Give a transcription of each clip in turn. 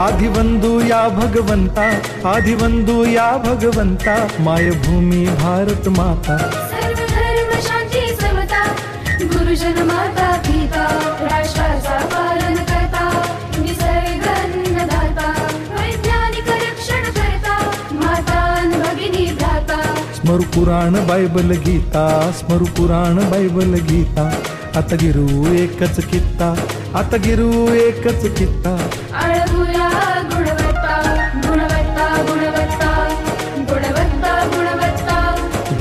आधिवंदू या भगवंता आधिवंदू या भगवंता मायभूमी भारत माता। सर्व धर्म शांती समता गुरुजन माता पिता राष्ट्राचा पालन करता निसर्ग अन्नदाता वैज्ञानिक रक्षण करता माता अन भगिनी भ्राता। स्मरु पुराण बायबल गीता स्मरु पुराण बायबल गीता। आता गिरू एकच कित्ता आता गिरू एकच कित्ता।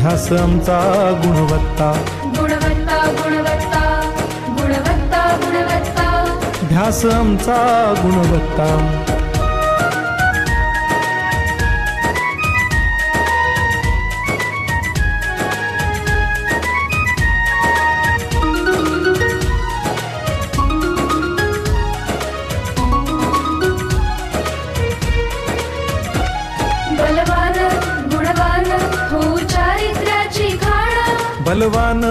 ध्यास आमचा गुणवत्ता. गुणवत्ता गुणवत्ता गुणवत्ता गुणवत्ता. ध्यास आमचा गुणवत्ता. बलवान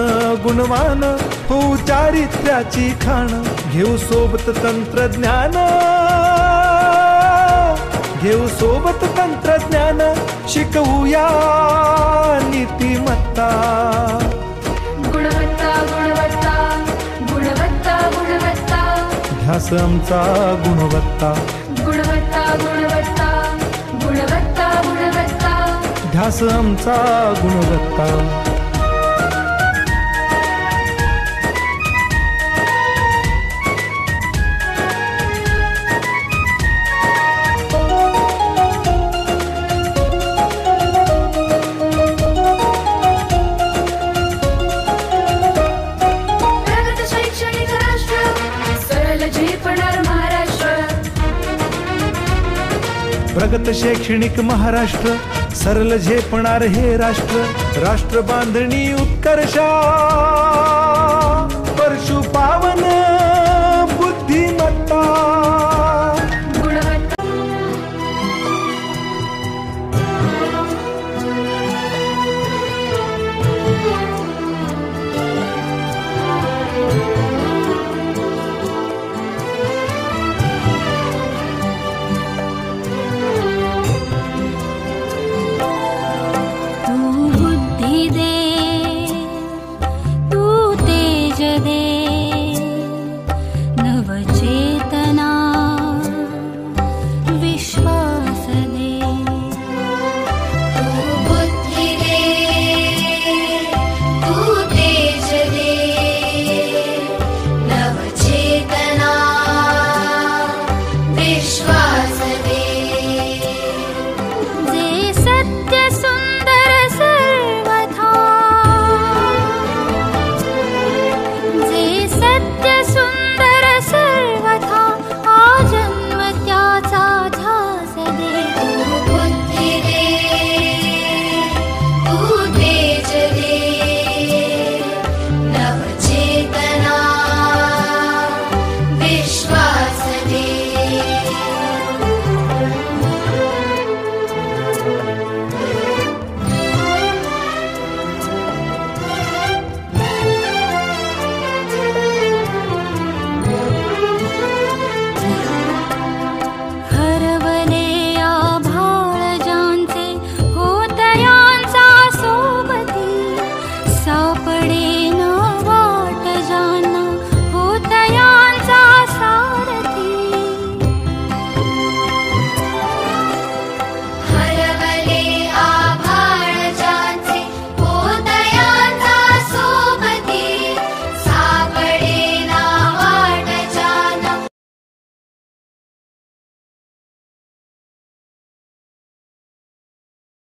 गुणवान हो चारित्र्याची खाण. घेऊ सोबत तंत्रज्ञान. घेऊ सोबत तंत्रज्ञान. शिकवूया नीतिमत्ता. गुणवत्ता गुणवत्ता गुणवत्ता गुणवत्ता. ध्यास आमचा गुणवत्ता. गुणवत्ता गुणवत्ता गुणवत्ता गुणवत्ता. ध्यास आमचा गुणवत्ता. प्रगत शैक्षणिक महाराष्ट्र सरल झेपणार हे राष्ट्र राष्ट्र बांधणी उत्कर्षा